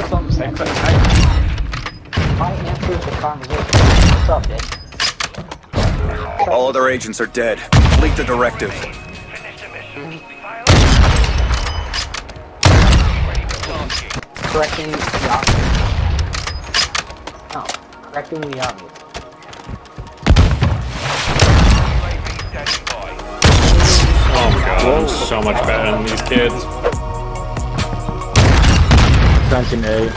know something sick? I answered the conversation. What's up, dude? All other agents are dead. Complete the directive. Correcting the obvious. No, correcting the obvious. Oh my god, I'm so much better than these kids. Duncan A.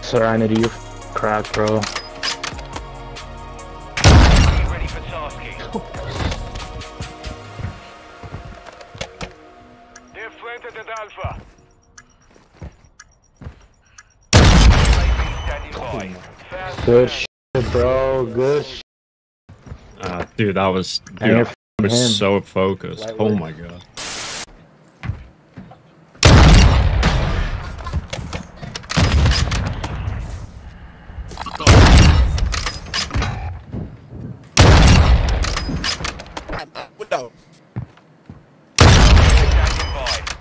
Serenity, you crack, bro. Standing Good shit, bro. Good shit. Uh, dude, that was dude, I was him. so focused. Oh my god. Window. standing by.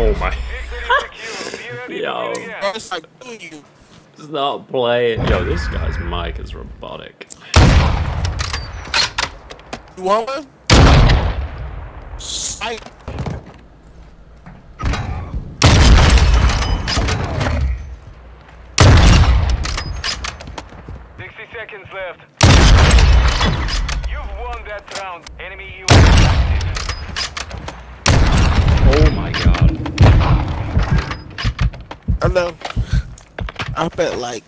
Oh my. Victory secure. Be ready Yo. to win again. Bro, it's like, do you? It's not playing. Yo, this guy's mic is robotic. You want one? Sight. Sixty seconds left. You've won that round. Enemy UAV active. Oh my god. I know. I bet like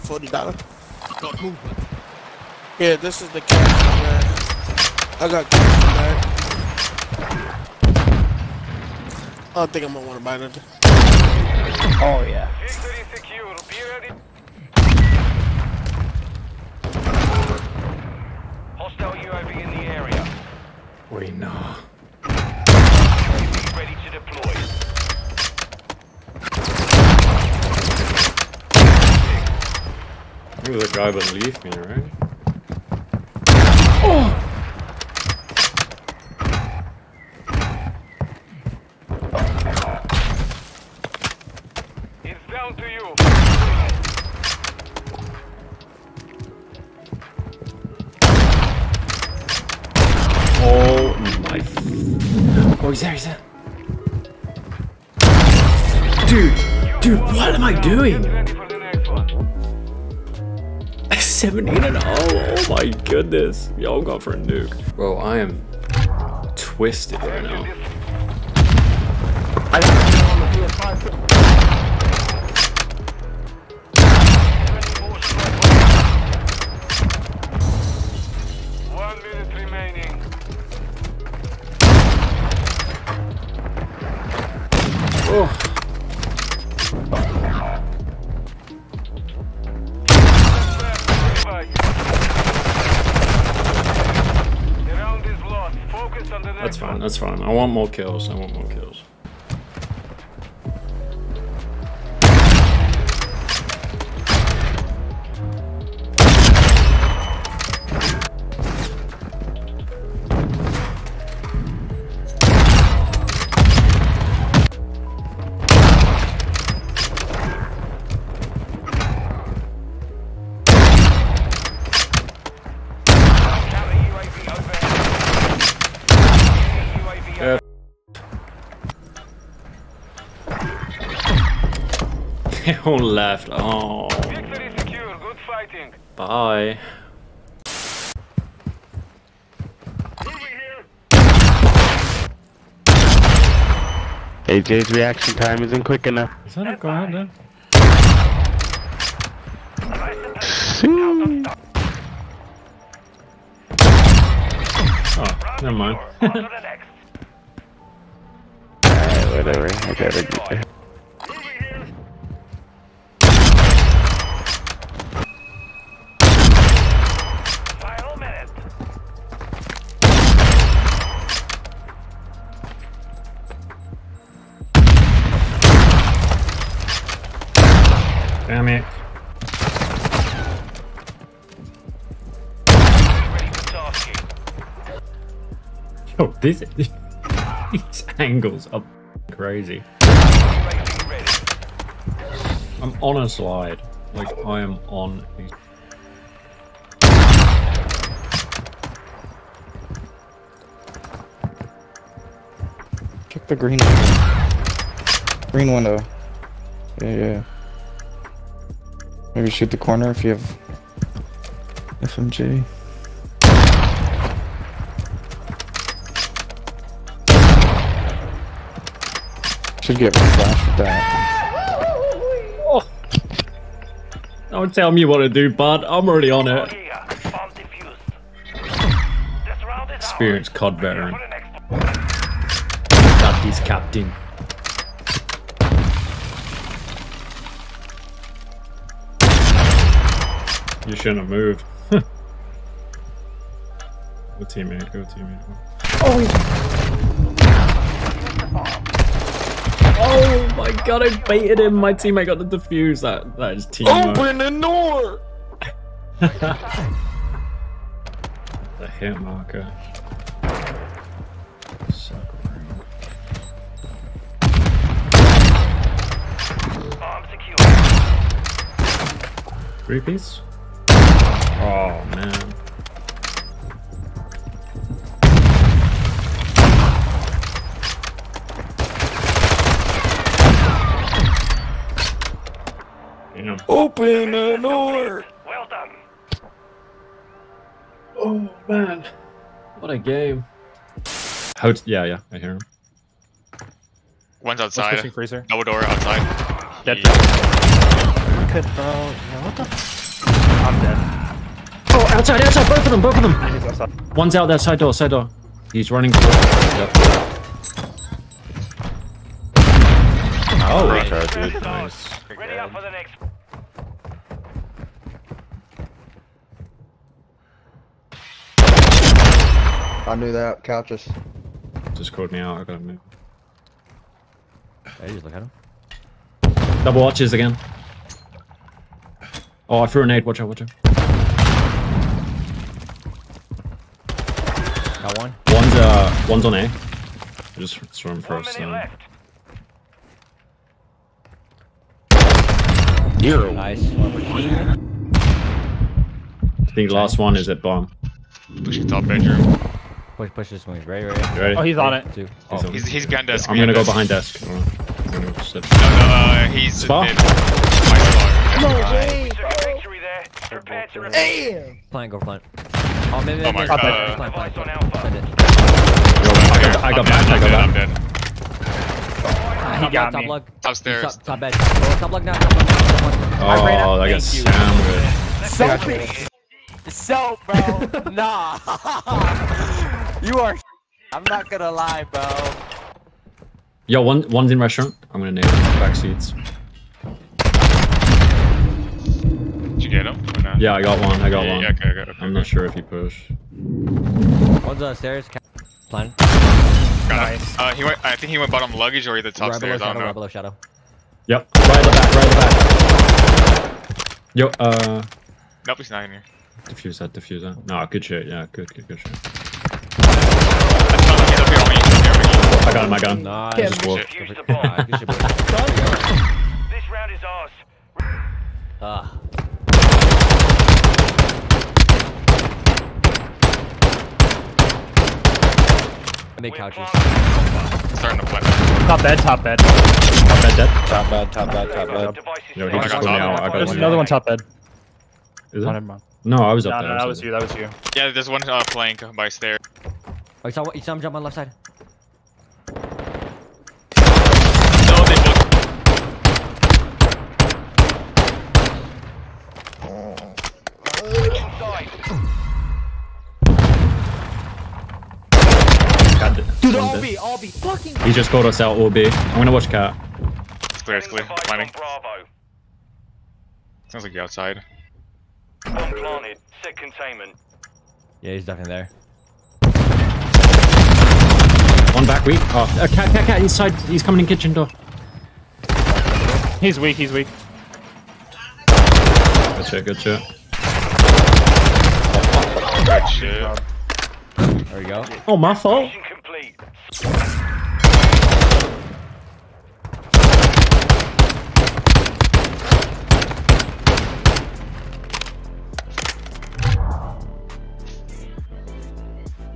forty dollars. Yeah, this is the cash man. I got cash man. I don't think I'm gonna want to buy nothing. Oh yeah. Victory secure. Hostile UAV in the area. Wait, no. UAV ready to deploy. Maybe the guy believed me, right? It's down to you. Oh my. F- oh, he's there, he's there. Dude, dude, what am I doing? 17 and 0. Oh my goodness. Y'all got for a nuke. Bro, I am twisted right now. That's fine, that's fine. I want more kills. I want more kills. They all left. Oh, Victory secure. Good fighting. bye. AJ's reaction time isn't quick enough. Is that a guy there? Oh, never mind. On to the next. Alright, whatever. I gotta get. Final This, these angles are crazy. I'm on a slide. Like, I am on a... Check the green window. Green window. Yeah, yeah. Maybe shoot the corner if you have FMG. Should get flash with that. Oh. Don't tell me what to do, bud. I'm already on it. Here, bomb defused. This round is ours. Experienced COD veteran. For the next Captain's captain. You shouldn't have moved. Go teammate, go teammate. Oh Oh my god, I baited him. My teammate got the defuse. That that is teamwork. Open the door! The hit marker. Suck around. bomb secure. Three piece? Oh man. Open the door! Well done. Oh man. What a game. How t- yeah, yeah, I hear him. One's outside. pushing freezer. Double door outside. Dead. He- Could, bro. Yeah, what the? I'm dead. Oh, outside, outside, both of them, both of them. He's outside. One's out that side door, side door. He's running. For- yep. Oh, Right. dude, nice. Ready up for the next. I knew that. Couches. Just called me out. I gotta move. Hey, just look at him. Double watches again. Oh, I threw a nade. Watch out, watch out. Got one. One's uh, one's on A. I just throw him One first. minute Um, left. Nice. I think the last one is at bomb. Pushing top bedroom. Push, push this one. Ready, ready. You ready? Oh, he's on it. Two. He's. He's he's behind desk. I'm gonna go behind behind desk. I'm gonna go sit. desk. No, no, uh, he's Spa? mid. My star. We took there. Prepare to repeat. Plant, go plant. Oh, maybe, maybe. Oh my maybe. God. Plant, plant, Device plant. Alpha. Send it. I got, I I'm got dead, back. I I'm dead, back. I'm dead. Top He lug, got top me. lug. Top stairs. Top, top bed. Oh, top lug now. Top lug. Top lug. Oh, ran out. I got Thank you. sandwiched. So. So, bro. nah. you are. I'm not gonna lie, bro. Yo, one one's in restaurant. I'm gonna nail it. Back seats. Did you get him? Or not? Yeah, I got one. I got Yeah, one. yeah, okay, okay, okay. I'm not sure if he pushed. One's on the stairs. Ca- Plant. Got him. Uh, he went. I think he went bottom luggage or either top Right below stairs. I shadow. don't Right know. below shadow. Yep. Right at the back. Right at the back. Yo, uh, Nope, he's not in here. diffuse that. Diffuse that. No, good shit. Yeah, good, good, good shit. That's not he's up here on me. He's up here on me. I got him. I got him. Nice. Just walk. Defuse the bomb. good shit, boys. This round is ours. Ah. I made couches. Starting to plant. Top bed, top bed. Top bed dead. Top bad, top bad, top bad. Device Yo, he just got called me out. I got There's him. another one top bed. Is Oh, it? never mind. No, I was up No, there. no, that was you. That was you. Yeah, there's one uh, flank by stairs. Oh, you saw, you saw him jump on the left side. God, Dude, one all dead. all be fucking. He just called us out. All I'm gonna watch cat. It's clear, it's clear. Climbing. Bravo. Sounds like you're outside. Bomb planted. Set containment. Yeah, he's definitely there. One back weak. Oh, uh, cat, cat, cat. Inside. He's coming in kitchen door. He's weak. He's weak. Good shit. Good shit. Good shit. There we go. Oh, my fault. Mission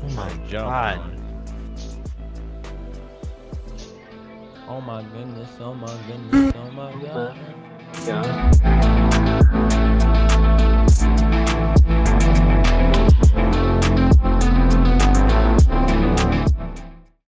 Oh my God. Oh my goodness, oh my goodness, oh my god. Yeah.